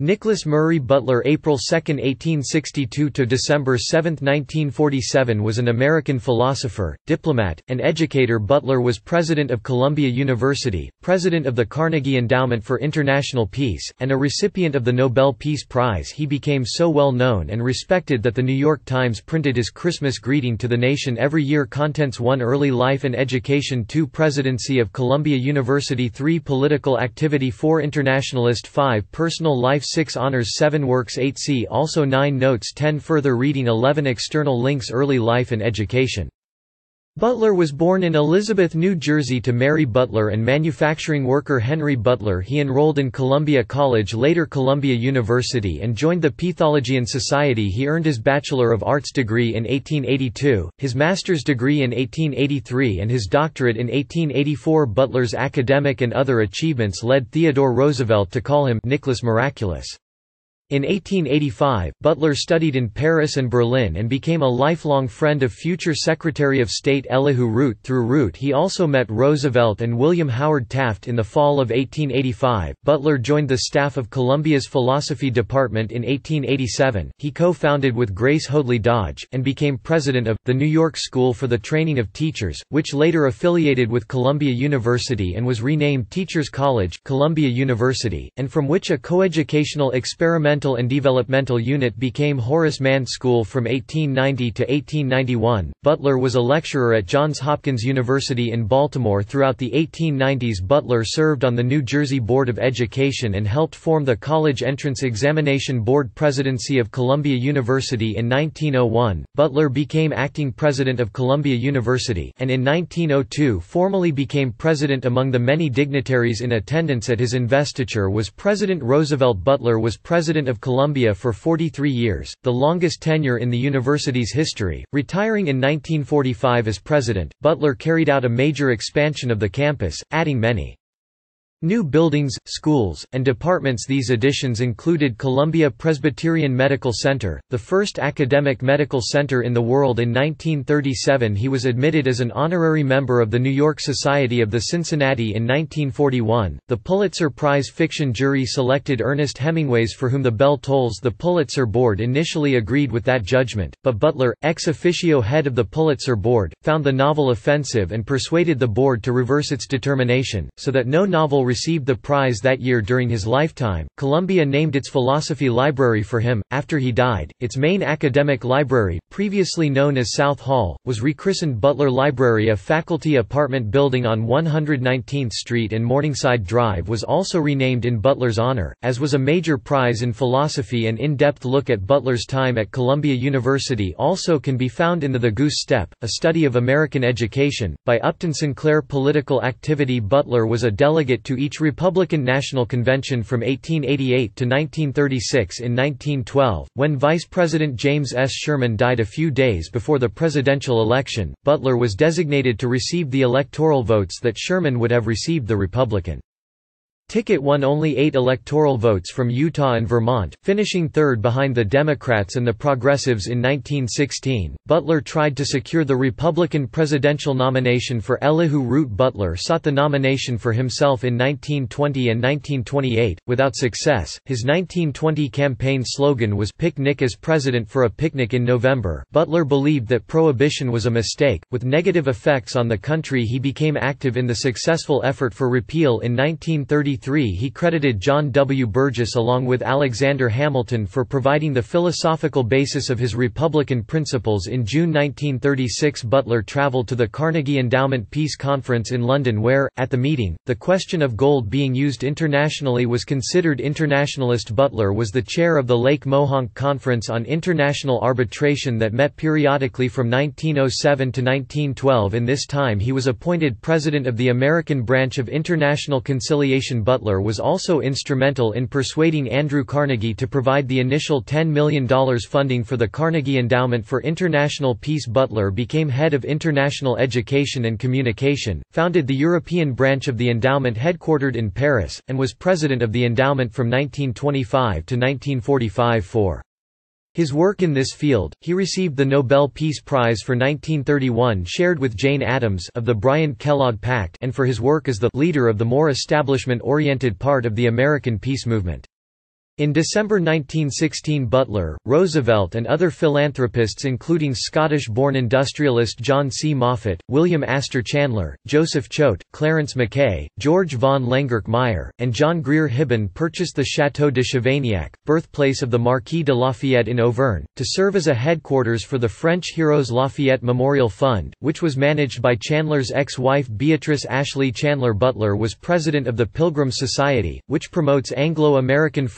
Nicholas Murray Butler April 2, 1862 to December 7, 1947 was an American philosopher, diplomat, and educator. Butler was president of Columbia University, president of the Carnegie Endowment for International Peace, and a recipient of the Nobel Peace Prize. He became so well known and respected that the New York Times printed his Christmas greeting to the nation every year. Contents 1 Early Life and Education 2 Presidency of Columbia University 3 Political Activity 4 Internationalist 5 Personal Life 6 Honors 7 Works 8 See also 9 Notes 10 Further reading 11 External links Early life and education Butler was born in Elizabeth, New Jersey to Mary Butler and manufacturing worker Henry Butler. He enrolled in Columbia College later Columbia University and joined the Peithologian Society. He earned his Bachelor of Arts degree in 1882, his master's degree in 1883 and his doctorate in 1884 Butler's academic and other achievements led Theodore Roosevelt to call him Nicholas Miraculous. In 1885, Butler studied in Paris and Berlin and became a lifelong friend of future Secretary of State Elihu Root. Through Root he also met Roosevelt and William Howard Taft in the fall of 1885. Butler joined the staff of Columbia's Philosophy Department in 1887. He co-founded with Grace Hoadley Dodge, and became president of, the New York School for the Training of Teachers, which later affiliated with Columbia University and was renamed Teachers College Columbia University, and from which a coeducational experimental And Developmental Unit became Horace Mann School from 1890 to 1891. Butler was a lecturer at Johns Hopkins University in Baltimore throughout the 1890s. Butler served on the New Jersey Board of Education and helped form the College Entrance Examination Board Presidency of Columbia University in 1901. Butler became acting president of Columbia University and in 1902 formally became president among the many dignitaries in attendance at his investiture was President Roosevelt Butler was president of Columbia for 43 years, the longest tenure in the university's history. Retiring in 1945 as president, Butler carried out a major expansion of the campus, adding many New buildings, schools, and departments. These additions included Columbia Presbyterian Medical Center, the first academic medical center in the world. In 1937 he was admitted as an honorary member of the New York Society of the Cincinnati. In 1941. The Pulitzer Prize fiction jury selected Ernest Hemingway's For Whom the Bell Tolls. The Pulitzer Board initially agreed with that judgment, but Butler, ex officio head of the Pulitzer Board, found the novel offensive and persuaded the board to reverse its determination, so that no novel received the prize that year during his lifetime. Columbia named its philosophy library for him. After he died, its main academic library, previously known as South Hall, was rechristened Butler Library. A faculty apartment building on 119th Street and Morningside Drive was also renamed in Butler's honor, as was a major prize in philosophy. An in-depth look at Butler's time at Columbia University also can be found in the The Goose Step, a study of American education, by Upton Sinclair. Political activity Butler was a delegate to each Republican National Convention from 1888 to 1936 in 1912, when Vice President James S. Sherman died a few days before the presidential election, Butler was designated to receive the electoral votes that Sherman would have received the Republican. Ticket won only eight electoral votes from Utah and Vermont, finishing third behind the Democrats and the Progressives in 1916. Butler tried to secure the Republican presidential nomination for Elihu Root Butler sought the nomination for himself in 1920 and 1928, without success. His 1920 campaign slogan was Pick Nick as president for a picnic in November. Butler believed that prohibition was a mistake, with negative effects on the country. He became active in the successful effort for repeal in 1933 he credited John W. Burgess along with Alexander Hamilton for providing the philosophical basis of his Republican principles in June 1936 Butler traveled to the Carnegie Endowment Peace Conference in London where, at the meeting, the question of gold being used internationally was considered internationalist Butler was the chair of the Lake Mohonk Conference on International Arbitration that met periodically from 1907 to 1912 in this time he was appointed president of the American branch of International Conciliation Butler was also instrumental in persuading Andrew Carnegie to provide the initial $10 million funding for the Carnegie Endowment for International Peace. Butler became head of international education and communication, founded the European branch of the endowment headquartered in Paris, and was president of the endowment from 1925 to 1945 for His work in this field, he received the Nobel Peace Prize for 1931 shared with Jane Addams of the Briand-Kellogg Pact and for his work as the leader of the more establishment-oriented part of the American peace movement. In December 1916 Butler, Roosevelt and other philanthropists including Scottish-born industrialist John C. Moffat, William Astor Chandler, Joseph Choate, Clarence Mackay, George von Lengerke Meyer, and John Grier Hibben purchased the Château de Chavagnac, birthplace of the Marquis de Lafayette in Auvergne, to serve as a headquarters for the French Heroes Lafayette Memorial Fund, which was managed by Chandler's ex-wife Beatrice Ashley Chandler Butler was president of the Pilgrim Society, which promotes Anglo-American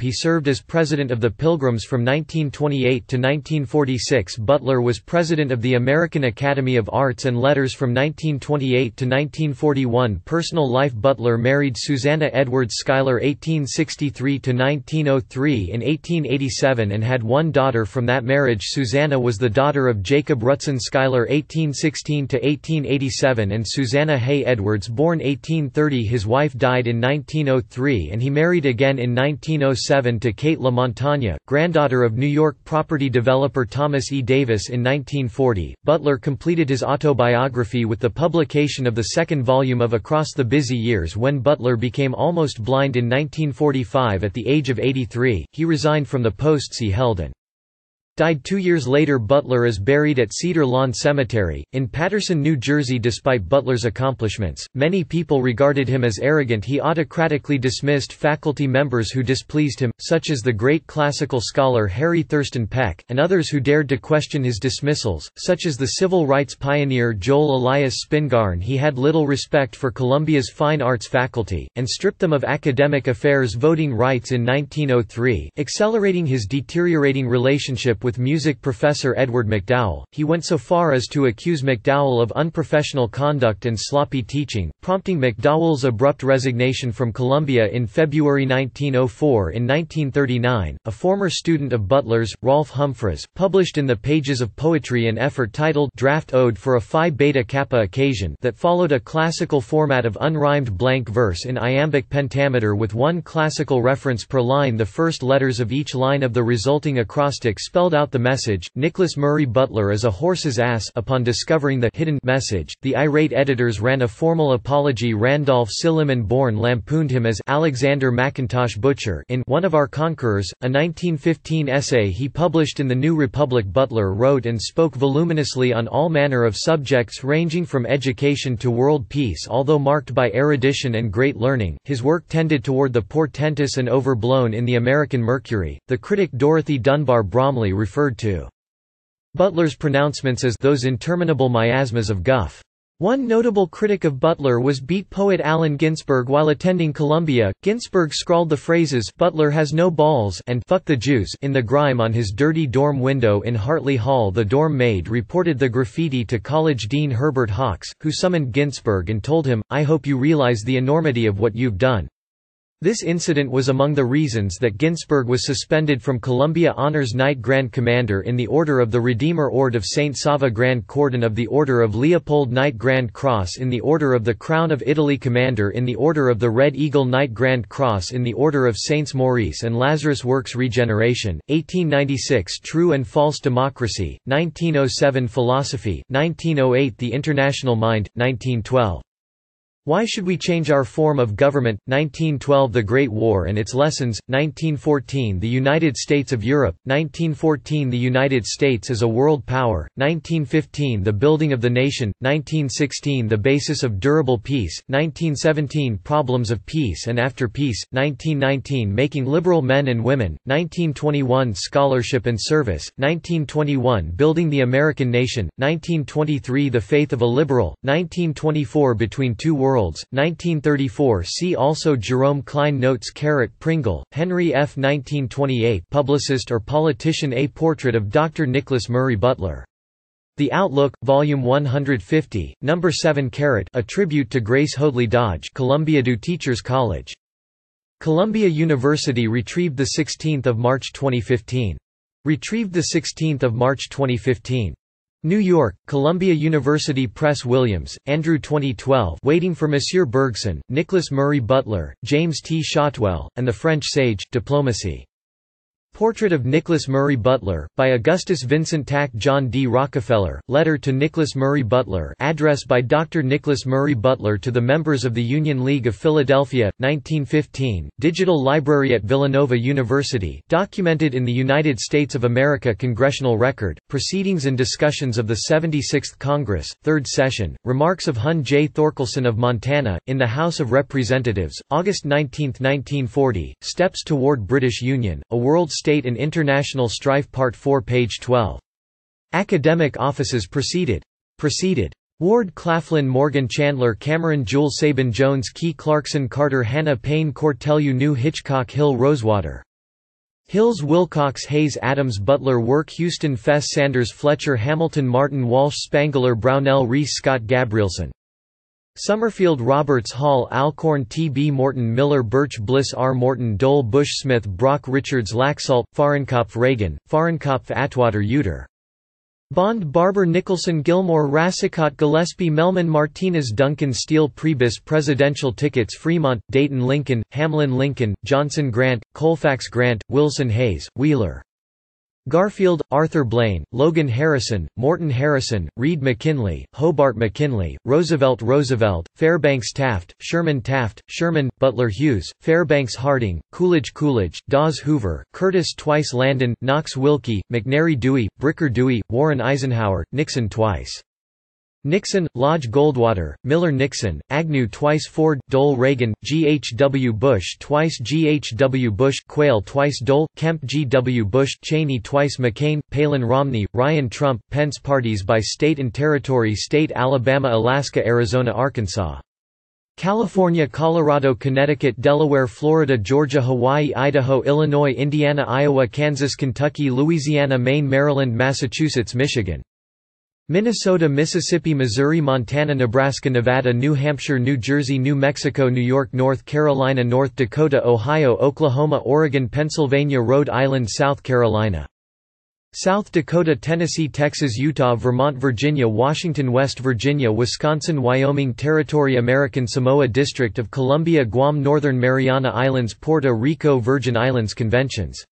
he served as president of the Pilgrims from 1928 to 1946 Butler was president of the American Academy of Arts and Letters from 1928 to 1941 Personal life Butler married Susanna Edwards Schuyler 1863 to 1903 in 1887 and had one daughter from that marriage Susanna was the daughter of Jacob Rutsen Schuyler 1816 to 1887 and Susanna Hay Edwards born 1830 His wife died in 1903 and he married again in 1907 1907 to Kate LaMontagne, granddaughter of New York property developer Thomas E. Davis in 1940. Butler completed his autobiography with the publication of the second volume of Across the Busy Years when Butler became almost blind in 1945 at the age of 83. He resigned from the posts he held and Died two years later. Butler is buried at Cedar Lawn Cemetery, in Paterson, New Jersey. Despite Butler's accomplishments, many people regarded him as arrogant. He autocratically dismissed faculty members who displeased him, such as the great classical scholar Harry Thurston Peck, and others who dared to question his dismissals, such as the civil rights pioneer Joel Elias Spingarn. He had little respect for Columbia's fine arts faculty, and stripped them of academic affairs voting rights in 1903, accelerating his deteriorating relationship with music professor Edward MacDowell, he went so far as to accuse MacDowell of unprofessional conduct and sloppy teaching, prompting MacDowell's abrupt resignation from Columbia in February 1904 In 1939, a former student of Butler's, Rolfe Humphreys, published in the pages of poetry an effort titled Draft Ode for a Phi Beta Kappa Occasion that followed a classical format of unrhymed blank verse in iambic pentameter with one classical reference per line. The first letters of each line of the resulting acrostic spelled spelled out the message. Nicholas Murray Butler is a horse's ass upon discovering the hidden message. The irate editors ran a formal apology. Randolph Silliman Bourne lampooned him as Alexander McIntosh Butcher in One of Our Conquerors, a 1915 essay he published in the New Republic. Butler wrote and spoke voluminously on all manner of subjects ranging from education to world peace. Although marked by erudition and great learning, his work tended toward the portentous and overblown in the American Mercury. The critic Dorothy Dunbar Bromley referred to Butler's pronouncements as those interminable miasmas of guff. One notable critic of Butler was beat poet Allen Ginsberg while attending Columbia. Ginsberg scrawled the phrases Butler has no balls and fuck the Jews in the grime on his dirty dorm window in Hartley Hall. The dorm maid reported the graffiti to college dean Herbert Hawkes, who summoned Ginsberg and told him, I hope you realize the enormity of what you've done. This incident was among the reasons that Ginsberg was suspended from Columbia Honors Knight Grand Commander in the Order of the Redeemer Ord of St. Sava Grand Cordon of the Order of Leopold Knight Grand Cross in the Order of the Crown of Italy Commander in the Order of the Red Eagle Knight Grand Cross in the Order of Saints Maurice and Lazarus Works Regeneration, 1896 True and False Democracy, 1907 Philosophy, 1908 The International Mind, 1912 why Should We Change Our Form of Government? 1912 The Great War and Its Lessons, 1914 The United States of Europe, 1914 The United States as a World Power, 1915 The Building of the Nation, 1916 The Basis of Durable Peace, 1917 Problems of Peace and After Peace, 1919 Making Liberal Men and Women, 1921 Scholarship and Service, 1921 Building the American Nation, 1923 The Faith of a Liberal, 1924 Between Two Worlds Worlds, 1934 See also Jerome Klein Notes Carrot Pringle, Henry F. 1928 Publicist or Politician A Portrait of Dr. Nicholas Murray Butler. The Outlook, Volume 150, Number 7 Carrot A Tribute to Grace Hoadley Dodge Columbia Do Teachers College. Columbia University retrieved 16 March 2015. Retrieved 16 March 2015. New York, Columbia University Press Williams, Andrew 2012 Waiting for Monsieur Bergson, Nicholas Murray Butler, James T. Shotwell, and the French Sage, Diplomacy. Portrait of Nicholas Murray Butler, by Augustus Vincent Tack John D. Rockefeller, Letter to Nicholas Murray Butler address by Dr. Nicholas Murray Butler to the members of the Union League of Philadelphia, 1915, Digital Library at Villanova University documented in the United States of America Congressional Record, Proceedings and Discussions of the 76th Congress, Third Session, Remarks of Hun J. Thorkelson of Montana, in the House of Representatives, August 19, 1940, Steps Toward British Union, A World State and International Strife Part 4 page 12. Academic offices proceeded. Proceeded. Ward Claflin Morgan Chandler Cameron Jewell Sabin Jones Key Clarkson Carter Hanna Payne Cortelyou New Hitchcock Hill Rosewater Hills Wilcox Hays Adams Butler Work Huston Fess Sanders Fletcher Hamilton Martin Walsh Spangler Brownell Reece Scott Gabrielson Summerfield Roberts Hall Alcorn T. B. Morton Miller Burch Bliss R. Morton Dole Bush Smith Brock Richards Laxalt Fahrenkopf Reagan, Fahrenkopf Atwater Yeutter Bond Barbour Nicholson Gilmore Racicot Gillespie Mehlman Martinez Duncan Steele Priebus Presidential Tickets Fremont, Dayton Lincoln, Hamlin Lincoln, Johnson Grant, Colfax Grant, Wilson Hayes, Wheeler Garfield, Arthur Blaine, Logan Harrison, Morton Harrison, Reed McKinley, Hobart McKinley, Roosevelt Roosevelt, Fairbanks Taft, Sherman Taft, Sherman, Butler Hughes, Fairbanks Harding, Coolidge Coolidge, Dawes Hoover, Curtis Twice Landon, Knox Willkie, McNary Dewey, Bricker Dewey, Warren Eisenhower, Nixon twice Nixon, Lodge Goldwater, Miller Nixon, Agnew twice Ford, Dole Reagan, G. H. W. Bush twice G. H. W. Bush, Quayle twice Dole, Kemp G. W. Bush, Cheney twice McCain, Palin Romney, Ryan Trump, Pence Parties by state and territory State Alabama Alaska Arizona Arkansas California Colorado Connecticut Delaware Florida Georgia Hawaii Idaho Illinois Indiana Iowa Kansas Kentucky Louisiana Maine Maryland Massachusetts Michigan Minnesota Mississippi Missouri Montana Nebraska Nevada New Hampshire New Jersey New Mexico New York North Carolina North Dakota Ohio Oklahoma Oregon Pennsylvania Rhode Island South Carolina. South Dakota Tennessee Texas Utah Vermont Virginia Washington West Virginia Wisconsin Wyoming Territory American Samoa District of Columbia Guam Northern Mariana Islands Puerto Rico Virgin Islands Conventions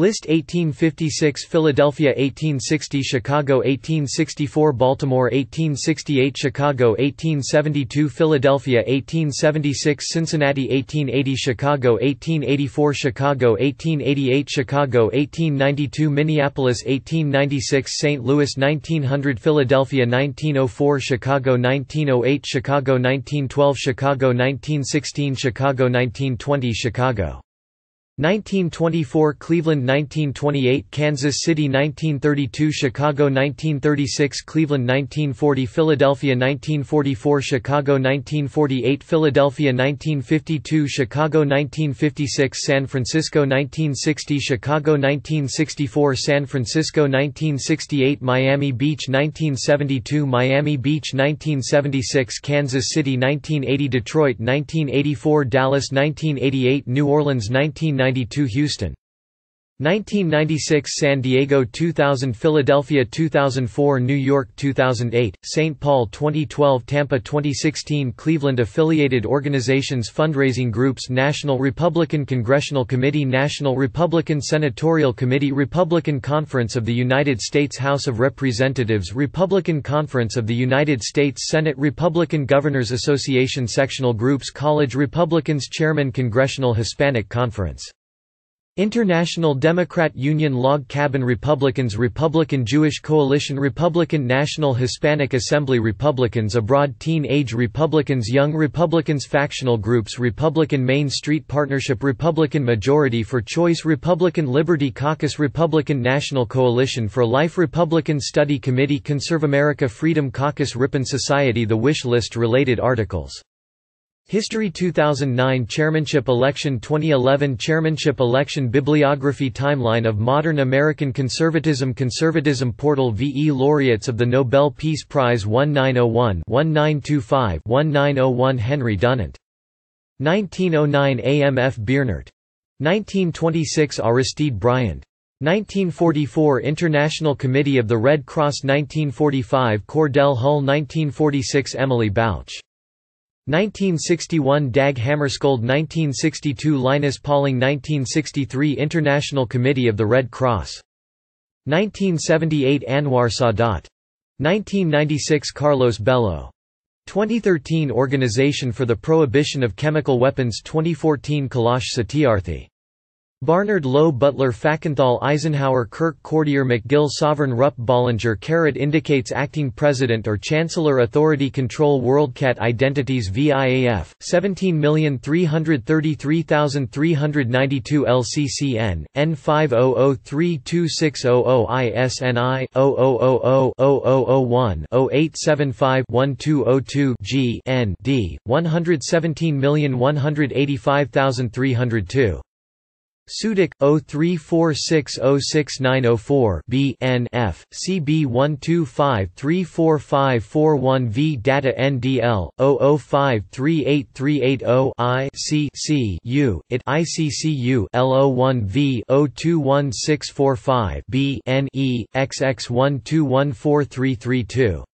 List 1856 Philadelphia 1860 Chicago 1864 Baltimore 1868 Chicago 1872 Philadelphia 1876 Cincinnati 1880 Chicago 1884 Chicago 1888 Chicago 1892 Minneapolis 1896 St. Louis 1900 Philadelphia 1904 Chicago 1908 Chicago 1912 Chicago 1916 Chicago 1920 Chicago 1924 Cleveland 1928 Kansas City 1932 Chicago 1936 Cleveland 1940 Philadelphia 1944 Chicago 1948 Philadelphia 1952 Chicago 1956 San Francisco 1960 Chicago 1964 San Francisco 1968 Miami Beach 1972 Miami Beach 1976 Kansas City 1980 Detroit 1984 Dallas 1988 New Orleans 1990 1992 Houston 1996 San Diego 2000 Philadelphia 2004 New York 2008 St. Paul 2012 Tampa 2016 Cleveland affiliated organizations fundraising groups National Republican Congressional Committee National Republican Senatorial Committee Republican Conference of the United States House of Representatives Republican Conference of the United States Senate Republican Governors Association Sectional Groups College Republicans Chairman Congressional Hispanic Conference International Democrat Union Log Cabin Republicans Republican Jewish Coalition Republican National Hispanic Assembly Republicans Abroad Teen Age Republicans Young Republicans Factional Groups Republican Main Street Partnership Republican Majority for Choice Republican Liberty Caucus Republican National Coalition for Life Republican Study Committee Conserve America Freedom Caucus Ripon Society The wish list related articles History 2009 Chairmanship Election 2011 Chairmanship Election Bibliography Timeline of Modern American Conservatism Conservatism Portal VE Laureates of the Nobel Peace Prize 1901-1925-1901 Henry Dunant. 1909 AMF Beernaert. 1926 Aristide Briand. 1944 International Committee of the Red Cross 1945 Cordell Hull 1946 Emily Balch 1961 Dag Hammarskjöld 1962 Linus Pauling 1963 International Committee of the Red Cross. 1978 Anwar Sadat. 1996 Carlos Belo. 2013 Organization for the Prohibition of Chemical Weapons 2014 Kailash Satyarthi Barnard Low Butler Fackenthal Eisenhower Kirk Cordier McGill Sovern Rupp Bollinger Carat indicates Acting President or Chancellor Authority Control WorldCat Identities VIAF, 17333392 LCCN, N500326000 ISNI, 0000-0001-0875-1202 G N D, 117185302 Sudik 0346069004 B N F CB 125345541 V Data NDL 00538380 I C C U IT ICCU L01 V 021645 B N E XX 1214332